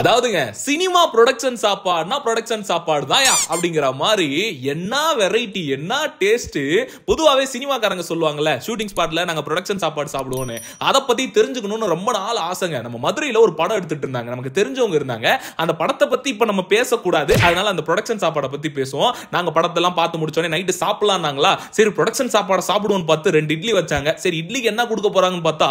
அதாவதுங்க cinema production சாப்பாடுனா production சாப்பாடு தான் அப்படிங்கிற மாதிரி என்ன வெரைட்டி என்ன டேஸ்ட் பொதுவாகவே சினிமாக்காரங்க சொல்லுவாங்கல்ல ஷூட்டிங் ஸ்பாட்ல நாங்க ப்ரொடக்ஷன் சாப்பாடு சாப்பிடுவோம்னு. அதை பத்தி தெரிஞ்சுக்கணும்னு ரொம்ப நாள் ஆசைங்க. நம்ம மதுரையில ஒரு படம் எடுத்துட்டு இருந்தாங்க. நமக்கு தெரிஞ்சவங்க இருந்தாங்க. அந்த படத்தை பத்தி இப்ப நம்ம பேசக்கூடாது. அதனால அந்த ப்ரொடக்ஷன் சாப்பாடை பத்தி பேசுவோம். நாங்க படத்தெல்லாம் பார்த்து முடிச்சோடனே நைட்டு சாப்பிடலாம்னாங்களா சரி ப்ரொடக்ஷன் சாப்பாடை சாப்பிடுவோம்னு பார்த்து ரெண்டு இட்லி வச்சாங்க. சரி இட்லிக்கு என்ன கொடுக்க போறாங்கன்னு பார்த்தா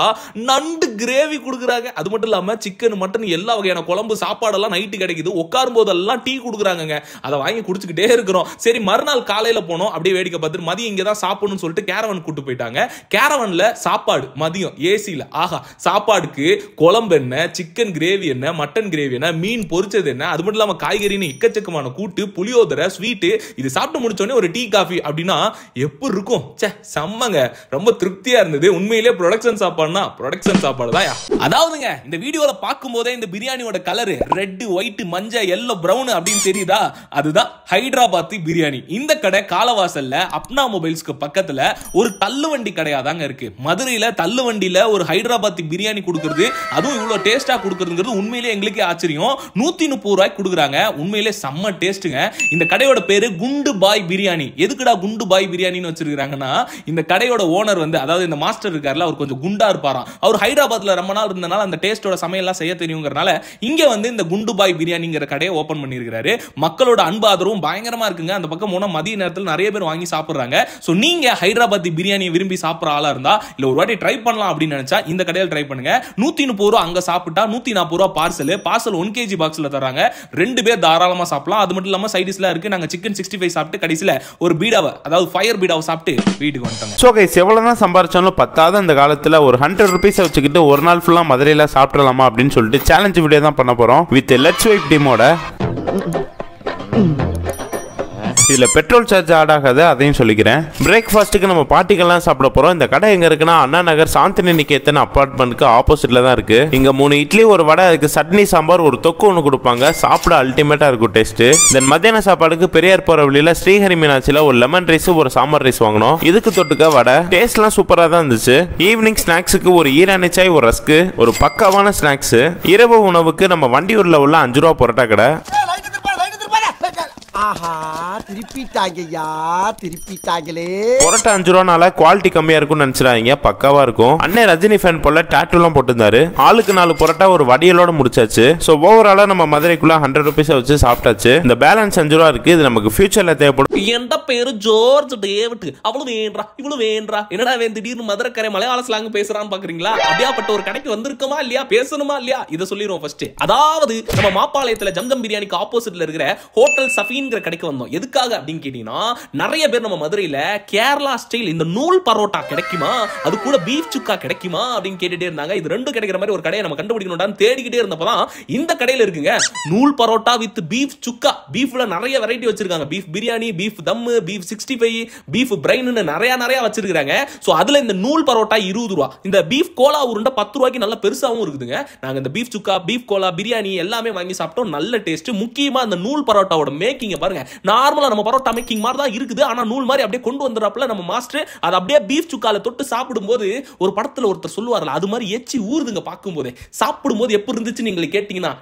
நண்டு கிரேவி கொடுக்குறாங்க. அது மட்டும் இல்லாம சிக்கன் மட்டன் எல்லா வகையான குழம்பு சாப்பாடெல்லாம் நைட்டு கிடைக்குது. உட்காரும் போதெல்லாம் டீ கொடுக்குறாங்கங்க. அதை வாங்கி குடிச்சுக்கிட்டே இருக்கிறோம். சரி மறுநாள் காலையில போனோம். அப்படியே வேடிக்கை பார்த்துட்டு மதியம் இங்கே தான் சாப்பிடணும்னு சொல்லிட்டு கேரவன் கூட்டு போயிட்டாங்க. கேரவன்ல சாப்பாடு மதியம் ஏசியில் ஆஹா சாப்பாடுக்கு குழம்பு என்ன சிக்கன் கிரேவி என்ன மட்டன் கிரேவி என்ன மீன் பொரிச்சது என்ன அது மட்டும் இல்லாம காய்கறின்னு எக்கச்சக்கமான கூட்டு புளியோதரை ஸ்வீட்டு இது சாப்பிட்டு முடிச்சோடனே ஒரு டீ காஃபி அப்படின்னா எப்படி இருக்கும்? ச்சே செம்மங்க. ரொம்ப திருப்தியா இருந்தது. உண்மையிலேயே ப்ரொடக்ஷன் சாப்பாடுனா ப்ரொடக்ஷன் சாப்பாடு தான் அதாவதுங்க இந்த வீடியோவில் பார்க்கும்போதே இந்த பிரியாணியோட கலர் ரெட் ஒயிட் மஞ்சள் எல்லோ பிரவுன் அப்படின்னு தெரியுதா? அதுதான் ஹைதராபாத்தி பிரியாணி. இந்த கடை காலவாசல்ல அப்னா மொபைல்ஸ்க்கு பக்கத்துல ஒரு தள்ளுவண்டி கடையா தாங்க இருக்கு. மதுரையில தள்ளுவண்டியில ஒரு ஹைதராபாத்தி பிரியாணி கொடுக்கறது அதுவும் இவ்வளவு டேஸ்டா கொடுக்கறதுங்கிறது உண்மையிலேயே எங்களுக்கே ஆச்சரியம். நூத்தி முப்பது ரூபாய்க்கு கொடுக்குறாங்க. உண்மையிலே செம்ம டேஸ்ட்டுங்க இந்த கடையோட பேரு குண்டு பாய் பிரியாணி. எதுக்குடா குண்டு பாய் பிரியாணின்னு வச்சிருக்காங்கன்னா இந்த கடையோட ஓனர் வந்து அதாவது இந்த மாஸ்டர் இருக்காருல அவர் கொஞ்சம் குண்டா இருப்பாராம். அவர் ஹைதராபாத்ல ரொம்ப நாள் இருந்தனால அந்த டேஸ்டோட சமையல்லாம் செய்ய தெரியுங்கிறனால இங்க வந்து இந்த குண்டு பாய் பிரியாணிங்கிற கடையை ஓபன் பண்ணியிருக்காரு மக்களோட அன்பு ஆதரவும் பயங்கரமா இருக்குங்க. அந்த பக்கம் போனா மதிய நேரத்தில் நிறைய பேர் வாங்கி சாப்பிடுறாங்க. ஸோ நீங்க ஹைதராபாத் பிரியாணியை விரும்பி சாப்பிட்ற ஆளா இருந்தா இல்ல ஒரு வாட்டி ட்ரை பண்ணலாம் அப்படின்னு நினைச்சா இந்த கடையில் ட்ரை பண்ணுங்க. நூத்தி முப்பது ரூபா அங்க சாப்பிட்டா நூத்தி நாற்பது ரூபா பார்சல் பார்சல் ஒன் கேஜி பாக்ஸ்ல தராங்க ரெண்டு பேர் தாராளமா சாப்பிடலாம். அது மட்டும் இல்லாம சைடிஸ்லாம் இருக்கு. நாங்க சிக்கன் சிக்ஸ்டி ஃபைவ் சாப்பிட்டு கடைசியில ஒரு பீடாவை அதாவது ஃபயர் பீடாவை சாப்பிட்டு வீட்டுக்கு வந்துட்டாங்க. ஸோ கைஸ் எவ்வளோ தான் சம்பாரிச்சாலும் பத்தாவது அந்த காலத்தில் ஒரு ஹண்ட்ரட் ருபீஸை வச்சுக்கிட்டு ஒரு நாள் ஃபுல்லாக மதுரையில் சாப்பிடலாமா அப்படின்னு சொல்லிட்டு சேலஞ்ச் வீடியோ தான் பண்ண போகிறோம் வித் லெட்ஸ் வைப் டீமோட இதில் பெட்ரோல் சார்ஜ் ஆட் ஆகாது அதையும் சொல்லிக்கிறேன். பிரேக்ஃபாஸ்ட்டுக்கு நம்ம பாட்டிக்கெல்லாம் சாப்பிட போகிறோம் இந்த கடை எங்கே இருக்குன்னா அண்ணா நகர் சாந்தினி நிகேத்தன் அப்பார்ட்மெண்ட்டுக்கு ஆப்போசிட்டில் தான் இருக்குது இங்கே மூணு இட்லி ஒரு வடை அதுக்கு சட்னி சாம்பார் ஒரு தொக்கு ஒன்று கொடுப்பாங்க. சாப்பிட அல்டிமேட்டாக இருக்கும் டேஸ்ட்டு தென் மத்தியான சாப்பாடுக்கு பெரியார் போகிற வழியில் ஸ்ரீஹரி மீனாட்சியில் ஒரு லெமன் ரைஸ் ஒரு சாம்பார் ரைஸ் வாங்கினோம். இதுக்கு தொட்டுக்க வடை. டேஸ்ட்லாம் சூப்பராக தான் இருந்துச்சு. ஈவினிங் ஸ்நாக்ஸுக்கு ஒரு ஈரானி சாய் ஒரு ரஸ்க்கு ஒரு பக்காவான ஸ்நாக்ஸ் இரவு உணவுக்கு நம்ம வண்டியூரில் உள்ள அஞ்சு ரூபா பரோட்டா கடை. ஆஹா திருப்பிட்டாங்கய்யா திருப்பிட்டாங்களே. பரோட்டா அஞ்சு ரூபானால குவாலிட்டி கம்மியா இருக்கும்னு நினைச்சிடாதீங்க பக்காவா இருக்கும். அண்ணன் ரஜினி ஃபேன் போல டேட்டூலாம் போட்டிருந்தாரு. ஆளுக்கு நாலு பரோட்டா ஒரு வடியலோட முடிச்சாச்சு. ஸோ ஓவராலா நம்ம மதுரைக்குள்ள ஹண்ட்ரட் ருபீஸ் வச்சு சாப்பிட்டாச்சு. இந்த பேலன்ஸ் அஞ்சு ரூபா இருக்கு இது நமக்கு ஃபியூச்சர்ல தேவைப்படும். எந்த பேரு? George David. அவ்வளவு வேண்டா இவ்வளவு வேண்டா என்னடா வேன் திடீர்னு மதுரைக்கரை மலையாள ஸ்லாங் பேசுறான்னு பாக்குறீங்களா? அப்படியாப்பட்ட ஒரு கடைக்கு வந்திருக்கோமா இல்லையா? பேசணுமா இல்லையா? இதை சொல்லிடுவோம் ஃபர்ஸ்ட் அதாவது நம்ம மாப்பாளையத்துல ஜம்ஜம் பிரியாணிக்கு ஆப்போசிட்ல இருக்கிற ஹோட்டல் அப்படிங்கிற கடைக்கு வந்தோம். எதுக்காக அப்படின்னு கேட்டீங்கன்னா நிறைய பேர் நம்ம மதுரையில கேரளா ஸ்டைல் இந்த நூல் பரோட்டா கிடைக்குமா? அது கூட பீஃப் சுக்கா கிடைக்குமா? அப்படின்னு கேட்டுட்டே இருந்தாங்க. இது ரெண்டும் கிடைக்கிற மாதிரி ஒரு கடையை நம்ம கண்டுபிடிக்கணும்டான்னு தேடிக்கிட்டே இருந்தப்பதான் இந்த கடையில இருக்குங்க நூல் பரோட்டா வித் பீஃப் சுக்கா. பீஃப்ல நிறைய வெரைட்டி வச்சிருக்காங்க. Beef biryani beef dum beef sixty five beef பிரைன்னு நிறைய நிறைய வச்சிருக்காங்க ஸோ அதுல இந்த நூல் பரோட்டா இருபது ரூபா. இந்த பீஃப் கோலா உருண்டை பத்து ரூபாய்க்கு நல்ல பெருசாவும் இருக்குதுங்க. நாங்க இந்த beef chukka beef Cola biryani எல்லாமே வாங்கி சாப்பிட்டோம். நல்ல டேஸ்ட் முக்கியமா இந்த நூல் பரோட்டாவோட மேக்கிங்கை பாருங்க. நார்மலா நம்ம பரோட்டா மேக்கிங் மாதிரி தான் இருக்குது. ஆனா நூல் மாதிரி அப்படியே கொண்டு வந்துடுறாப்புல நம்ம மாஸ்டர் அதை அப்படியே பீஃப் சுக்கால தொட்டு சாப்பிடும்போது ஒரு படத்துல ஒருத்தர் சொல்லுவார்ல அது மாதிரி எச்சி ஊறுதுங்க பார்க்கும்போதே. சாப்பிடும்போது எப்படி இருந்துச்சு நீங்க கேட்டீங்கன்னா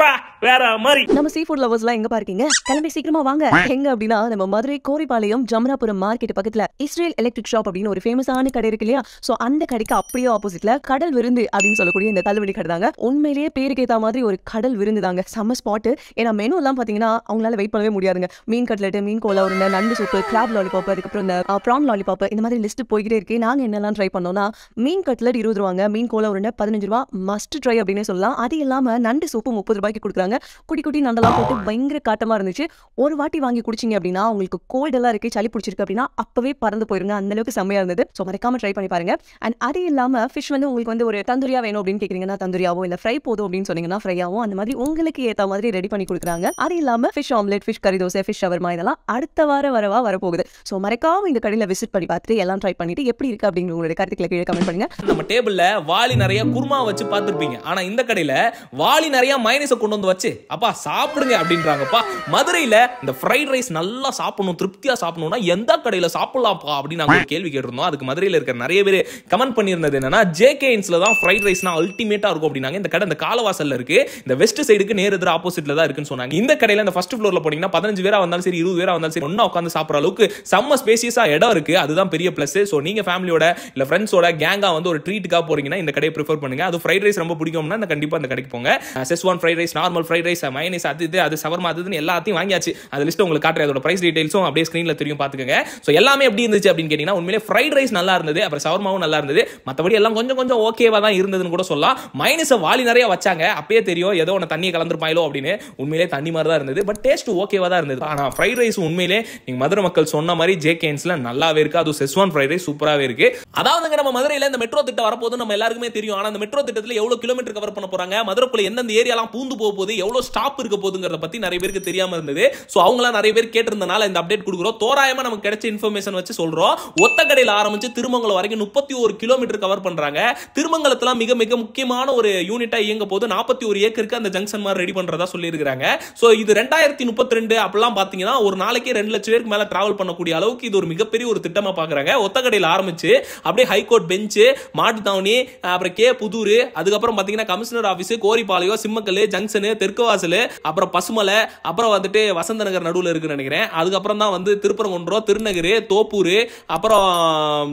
பா வேற மாதிரி. நம்ம சீ ஃபுட் லவர்ஸ்லாம் எங்க பாருக்கீங்க? கிளம்பி சீக்கிரமா வாங்க. எங்க அப்படின்னா நம்ம மதுரை கோரிப்பாளையம் ஜமுனாபுரம் மார்க்கெட் பக்கத்துல இஸ்ரேல் எலக்ட்ரிக் ஷாப் அப்படின்னு ஒரு ஃபேமஸான கடை இருக்கு இல்லையா? சோ அந்த கடைக்கு அப்படியே ஆப்போசிட்ல கடல் விருந்து அப்படின்னு சொல்லக்கூடிய இந்த தள்ளுவண்டி கடை தாங்க. உண்மையிலேயே பேருக்கு ஏத்த மாதிரி ஒரு கடல் விருந்து தாங்க செம்ம ஸ்பாட் ஏன்னா மெனு எல்லாம் பாத்தீங்கன்னா அவங்களால வெயிட் பண்ணவே முடியாதுங்க. மீன் கட்லெட் மீன் கோலா உருண்டை நண்டு சூப்பு கிராப் லாலிபாப் அதுக்கப்புறம் இந்த ப்ரான் லாலிபாப் இந்த மாதிரி லிஸ்ட் போய்கிட்டே இருக்கு. நாங்க என்னெல்லாம் ட்ரை பண்ணோம்னா மீன் கட்லெட் இருபது ரூபாங்க மீன் கோலா உருண்டை பதினஞ்சு ரூபா மஸ்ட் ட்ரை அப்படின்னு சொல்லலாம். அது இல்லாம நண்டு சூப்பு முப்பது ரூபாய்க்கு கொடுக்குறாங்க. குட்டி குட்டி நண்டெல்லாம் போட்டு பயங்கர காட்டமா இருந்துச்சு. ஒரு வாட்டி வாங்கி குடிச்சிங்க அப்படின்னா உங்களுக்கு கோல்டு எல்லாம் இருக்கு சளி பிடிச்சிருக்கு அப்படின்னா அப்பவே பறந்து போயிருங்க. அந்த அளவுக்கு செம்மையா இருந்தது. ஸோ மறக்காம ட்ரை பண்ணி பாருங்க. அண்ட் அது இல்லாம ஃபிஷ் வந்து உங்களுக்கு வந்து ஒரு தந்தூரியா வேணும் அப்படின்னு கேக்குறீங்கன்னா தந்தூரியாவோ இல்ல ஃப்ரை போதும் அப்படின்னு சொன்னீங்கன்னா ஃப்ரையாவோ அந்த மாதிரி உங்களுக்கு ஏத்த மாதிரி ரெடி பண்ணி கொடுக்குறாங்க. அது இல்லாம ஃபிஷ் ஆம்லெட் ஃபிஷ் கறி தோசை ஃபிஷ் ஷவர்மா இதெல்லாம் அடுத்த வார வரவா வரப்போகுது. ஸோ மறக்காம இந்த கடையில் விசிட் பண்ணி பார்த்துட்டு எல்லாம் ட்ரை பண்ணிட்டு எப்படி இருக்கு அப்படிங்கிற உங்களுடைய கருத்துக்களை கீழே கமெண்ட் பண்ணுங்க. நம்ம டேபிள்ல வாளி நிறைய குருமா வச்சு பார்த்துருப்பீங்க. ஆனா இந்த கடையில வாளி நிறைய மைனஸை கொண்டு வந்து வச்சு அப்பா சாப்பிடுங்க அப்படின்றாங்கப்பா. மதுரையில இந்த ஃப்ரைட் ரைஸ் நல்லா சாப்பிடணும் திருப்தியா சாப்பிடணும்னா எந்த கடையில சாப்பிடலாம்ப்பா அப்படின்னு நாங்கள் கேள்வி கேட்டிருந்தோம். அதுக்கு மதுரையில் இருக்கிற நிறைய பேர் கமெண்ட் பண்ணியிருந்தது என்னன்னா ஜேகேன்ஸ்ல தான் ஃப்ரைட் ரைஸ்னா அல்டிமேட்டா இருக்கும் அப்படின்னாங்க. இந்த கடை இந்த காலவாசல்ல இருக்கு. இந்த வெஸ்ட் சைடுக்கு நேர் எதிர ஆப்போசிட்ல தான் இருக்குன்னு சொன்னாங்க. இந்த கடையில இந்த ஃபர்ஸ்ட் ஃப்ளோர்ல போனீங்கன்னா பதினஞ்சு பேரா வந்தாலும் சரி இருபது பேரா வந்தாலும் சரி ஒன்னா உட்காந்து சாப்பிட்ற அளவுக்கு செம்ம ஸ்பேசியஸா இடம் இருக்கு. அதுதான் பெரிய பிளஸ் ஸோ நீங்க ஃபேமிலியோட இல்ல ஃப்ரெண்ட்ஸோட கேங்கா வந்து ஒரு ட்ரீட்டுக்காக போறீங்கன்னா இந்த கடையை ப்ரிஃபர் பண்ணுங்க. அது ஃப்ரைட் ரைஸ் ரொம்ப பிடிக்கும்னா இந்த கண்டிப்பா அந்த கடைக்கு போங்க. Schezwan fried rice normal fried rice minus அது இது அது சவர்மா அதுன்னு எல்லாத்தையும் வாங்கியாச்சு. அது லிஸ்ட் உங்களுக்கு காட்டுறேன். அதோட பிரைஸ் டீடைல்ஸும் அப்படியே ஸ்க்ரீன்ல தெரியும் பார்த்துக்கோங்க. ஸோ எல்லாமே எப்படி இருந்துச்சு அப்படின்னு கேட்டீங்கன்னா உண்மையிலே ஃப்ரைட் ரைஸ் நல்லா இருந்தது அப்புறம் சவர்மாவும் நல்லா இருந்தது. மற்றபடி எல்லாம் கொஞ்சம் கொஞ்சம் ஓகேவா தான் இருந்ததுன்னு கூட சொல்லலாம். மைனஸை வாலி நிறைய வச்சாங்க. அப்பயே தெரியும் ஏதோ ஒன்று தண்ணியை கலந்துருப்பாயிலோ அப்படின்னு. உண்மையிலே தண்ணி மாதிரி தான் இருந்தது. பட் டேஸ்ட் ஓகேவா தான் இருந்தது. ஆனால் ஃப்ரைட் ரைஸ் உண்மையிலே நீங்க மதுரை மக்கள் சொன்ன மாதிரி ஜே கேன்ஸ்ல நல்லாவே இருக்கு. அதுவும் செஸ்வான் ஃப்ரைட் ரைஸ் சூப்பராகவே இருக்கு. அதாவதுங்க நம்ம மதுரையில் இந்த மெட்ரோ திட்டம் வரப்போது நம்ம எல்லாருக்குமே தெரியும். ஆனால் அந்த மெட்ரோ திட்டத்தில் எவ்வளவு கிலோமீட்டர் கவர் பண்ண போறாங்க? மதுரைக்குள்ள எந்தெந்த ஏரியாலாம் பூந்து போக போகுது? எவ்வளவு ஸ்டாப் இருக்க போகுதுங்கிறத பத்தி நிறைய பேருக்கு தெரியாம இருந்தது. ஸோ அவங்களாம் நிறைய பேர் கேட்டிருந்தனால இந்த அப்டேட் கொடுக்குறோம். தோராயமா நமக்கு கிடைச்ச இன்ஃபர்மேஷன் வச்சு சொல்றோம். ஒத்தக்கடையில் ஆரம்பிச்சு திருமங்கலம் வரைக்கும் முப்பத்தி ஒரு கிலோமீட்டர் கவர் பண்றாங்க. திருமங்கலத்துல மிக மிக முக்கியமான ஒரு யூனிட்டா இயங்க போது நாற்பத்தி ஒரு ஏக்கருக்கு அந்த ஜங்ஷன் மாதிரி ரெடி பண்றதா சொல்லியிருக்காங்க ஸோ இது ரெண்டாயிரத்தி முப்பத்தி ரெண்டு அப்படிலாம் பார்த்தீங்கன்னா ஒரு நாளைக்கு ரெண்டு லட்சம் பேருக்கு மேலே டிராவல் பண்ணக்கூடிய அளவுக்கு இது ஒரு மிகப்பெரிய ஒரு திட்டமாக பார்க்குறாங்க ஒத்தக்கடையில் ஆரம்பிச்சு அப்படியே ஹைகோர்ட் பெஞ்சு மாட்டுத்தாவணி அப்புறம் கே புதூர் அதுக்கப்புறம் பார்த்தீங்கன்னா commissioner office Goripalayam Simmakkal junction Therku Vasal அப்புறம் பசுமலை அப்புறம் வந்துட்டு வசந்த நகர் நடுவில் இருக்குன்னு நினைக்கிறேன். அதுக்கப்புறம் தான் வந்து திருப்பரங்குன்றம் திருநகர் தோப்பூர் அப்புறம்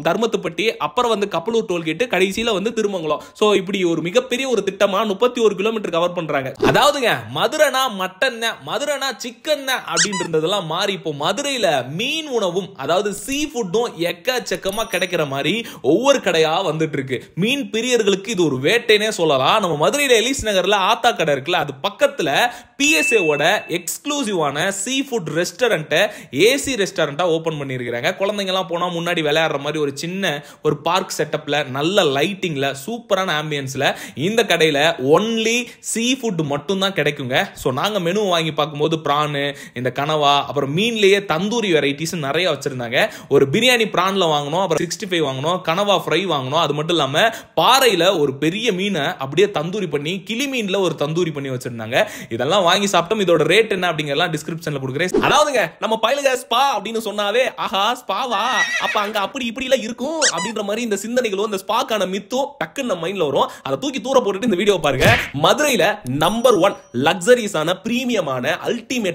தர்மத்துப்பட்டி அப்புறம் வந்து கப்பலூர் டோல்கேட்டு கடைசியில் வந்து திருமங்கலம். ஸோ இப்படி ஒரு மிகப்பெரிய ஒரு திட்டமாக முப்பத்தி ஒரு கிலோமீட்டர் கவர் பண்ணுறாங்க அதாவதுங்க மதுரைனா மட்டன் மதுரைனா சிக்கன் அப்படின்னு இருந்ததெல்லாம் மாறி இப்போ மதுரையில் மீன் உணவும் அதாவது சீ ஃபுட்டும் எக்கச்சக்கமாக கிடைக்கிற மாதிரி ஒவ்வொரு கடையாக வந்துட்டு இருக்கு மீன் பிரியர்களுக்கு இது ஒரு வேட்டைனே சொல்லலாம். நம்ம மதுரையில் எலிஸ் நகரில் ஆத்தா கடை இருக்குல்ல அது பக்கத்தில் பிஎஸ்ஏவோட எக்ஸ்க்ளூசிவான சீ ஃபுட் ரெஸ்டாரண்ட்டை ஏசி ரெஸ்டாரண்ட்டாக ஓப்பன் பண்ணியிருக்கிறாங்க. குழந்தைங்கலாம் போனால் முன்னாடி விளையாடுற மாதிரி ஒரு சின்ன ஒரு பார்க் செட்டப்பில் நல்ல லைட்டிங்கில் சூப்பரான ஆம்பியன்ஸில் இந்த கடையில் ஒன்லி சீ ஃபுட் மட்டும்தான் கிடைக்குங்க. ஸோ நாங்கள் மெனு வாங்கி பார்க்கும்போது பிரான் இந்த கனவா அப்புறம் மீன்லயே தந்தூரி வெரைட்டிஸ் நிறைய வச்சிருந்தாங்க. ஒரு பிரியாணி பிரான்ல வாங்கணும் அப்புறம் சிக்ஸ்டி ஃபைவ் வாங்கணும் கனவா ஃப்ரை வாங்கணும் அது மட்டும் இல்லாம பாறையில் ஒரு பெரிய மீனை அப்படியே தந்தூரி பண்ணி கிளி மீன்ல ஒரு தந்தூரி பண்ணி வச்சிருந்தாங்க. இதெல்லாம் வாங்கி சாப்பிட்டோம். இதோட ரேட் என்ன அப்படிங்கிறலாம் டிஸ்கிரிப்ஷனில் கொடுக்குறேன். அதாவதுங்க நம்ம பயிலுக ஸ்பா அப்படின்னு சொன்னாவே ஆஹா ஸ்பாவா அப்போ அங்க அப்படி இப்படி எல்லாம் இருக்கும்? அப்படின்ற மாதிரி இந்த சிந்தனைகளும் இந்த ஸ்பாக்கான மித்தும் டக்குன்னு நம்ம மைண்ட்ல வரும். அதை தூக்கி தூர போட்டுட்டு இந்த வீடியோ பாருங்க. மதுரையில நம்பர் ஒன் லக்ஸரிஸான பிரீமியமான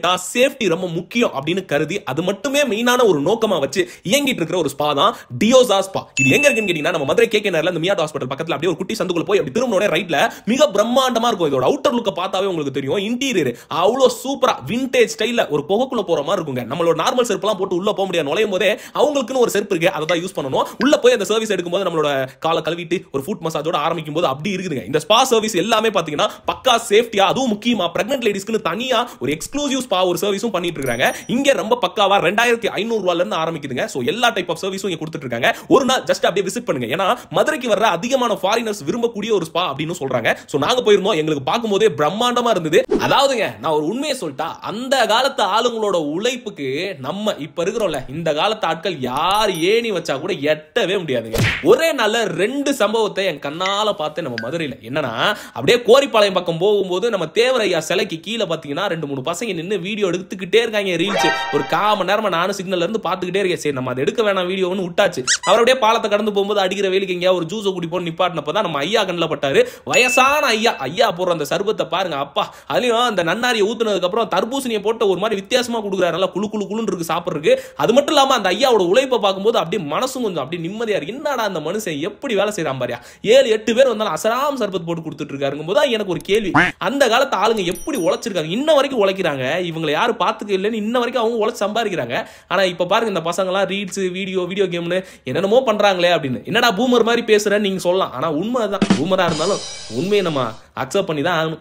அல்டிமேட்டா சேஃப்டி ரொம்ப முக்கியம் அப்படின்னு கருதி அது மட்டுமே மெயினான ஒரு நோக்கமா வச்சு இயங்கிட்டு இருக்கிற ஒரு ஸ்பா தான் டியோசா ஸ்பா இது எங்க இருக்குன்னு கேட்டீங்கன்னா நம்ம மதுரை கே நேரில் இந்த மியாட் ஹாஸ்பிட்டல் பக்கத்துல அப்படியே ஒரு குட்டி சந்துக்குள்ள போய் அப்படி திரும்பினோட ரைட்ல மிக பிரம்மாண்டமா இருக்கும். இதோட அவுட்டர் லுக்க பார்த்தாவே உங்களுக்கு தெரியும். இன்டீரியர் அவ்வளோ சூப்பரா விண்டேஜ் ஸ்டைல ஒரு புகைக்குள்ள போற மாதிரி இருக்குங்க. நம்மளோட நார்மல் செருப்புலாம் போட்டு உள்ள போக முடியாது. நுழையும் போதே அவங்களுக்குன்னு ஒரு செருப்பு இருக்கு. அதை தான் யூஸ் பண்ணணும். உள்ள போய் அந்த சர்வீஸ் எடுக்கும்போது நம்மளோட காலை கழுவிட்டு ஒரு ஃபுட் மசாஜோட ஆரம்பிக்கும் போது அப்படி இருக்குதுங்க. இந்த ஸ்பா சர்வீஸ் எல்லாமே பாத்தீங்கன்னா பக்கா சேஃப்டியா அதுவும் முக்கியமா பிரெக்னென்ட் லேடிஸ்க்கு தனியா ஒரு எக்ஸ்க்ளூசிவ் ஸ்பா ஒரு சர்வீஸும் பண்ணிட்டு இருக்காங்க. இங்க ரொம்ப பக்காவா ரெண்டாயிரத்தி ஐநூறுவால இருந்து ஆரம்பிக்குதுங்க. ஸோ எல்லா டைப் ஆஃப் சர்வீஸும் இங்க கொடுத்துட்டு இருக்காங்க. ஒரு நாள் ஜஸ்ட் அப்படியே விசிட் பண்ணுங்க. ஏன்னா மதுரைக்கு வர்ற அதிகமான ஃபாரினர்ஸ் விரும்பக்கூடிய ஒரு ஸ்பா அப்படின்னு சொல்றாங்க. ஸோ நாங்க போயிருந்தோம். எங்களுக்கு பார்க்கும்போதே பிரம்மாண்டமா இருந்தது. அதாவதுங்க நான் ஒரு உண்மையை சொல்லிட்டா அந்த காலத்து ஆளுங்களோட உழைப்புக்கு நம்ம இப்ப இருக்கிறோம்ல இந்த காலத்து ஆட்கள் யார் ஏணி வச்சா கூட எட்டவே முடியாதுங்க. ஒரே நாள்ல ரெண்டு சம்பவத்தை என் கண்ணால பார்த்தேன் நம்ம மதுரையில. என்னன்னா அப்படியே கோரிப்பாளையம் பக்கம் போகும்போது நம்ம தேவரையா சிலைக்கு கீழே பாத்தீங்கன்னா ரெண்டு மூணு பசங்க நின்று வீடியோ எடுத்துக்கிட்டே இருக்காங்க ரீல்ஸ் ஒரு கால் மணி நேரமா நானும் சிக்னல்ல இருந்து பாத்துக்கிட்டே இருக்கேன். சரி நம்ம அதை எடுக்க வேணாம் வீடியோன்னு விட்டாச்சு. அவர் அப்படியே பாலத்தை கடந்து போகும்போது அடிக்கிற வேலைக்கு எங்கேயா ஒரு ஜூஸை குடிப்போம் நிப்பாட்டினப்ப தான் நம்ம ஐயா கண்ணில் பட்டாரு. வயசான ஐயா. ஐயா போடுற அந்த சர்பத்தை பாருங்க அப்பா. அதுலயும் அந்த நன்னாரியை ஊத்துனதுக்கு அப்புறம் தர்பூசணியை போட்டு ஒரு மாதிரி வித்தியாசமா கொடுக்குறாரு. நல்லா குளு குழு குளுன்னு இருக்கு சாப்பிடுறதுக்கு. அது மட்டும் இல்லாம அந்த ஐயாவோட உழைப்பை பார்க்கும்போது அப்படியே மனசும் கொஞ்சம் அப்படியே நிம்மதியா இருக்கு. என்னடா அந்த மனுஷன் எப்படி வேலை செய்யறான் பாரியா? ஏழு எட்டு பேர் வந்தாலும் அசராம் சர்பத் போட்டு கொடுத்துட்டு இருக்காருங்க போது எனக்கு ஒரு கேள்வி. அந்த காலத்து ஆளுங்க எப்படி உழைச்சிருக்காங்க? இன்ன வரைக்கும் உழைக்கிறாங்க. இவங்களை யாரும் பார்த்துக்க இல்லைன்னு இன்ன வரைக்கும் அவங்க உழைச்சி சம்பாதிக்கிறாங்க. ஆனால் இப்போ பாருங்க இந்த பசங்களாம் ரீல்ஸ் வீடியோ வீடியோ கேம்னு என்னென்னமோ பண்ணுறாங்களே அப்படின்னு. என்னடா பூமர் மாதிரி பேசுகிறேன்னு நீங்கள் சொல்லலாம். ஆனால் உண்மை தான் பூமராக இருந்தாலும் உண்மையை நம்ம அக்செப்ட் பண்ணி தான் ஆகணும்.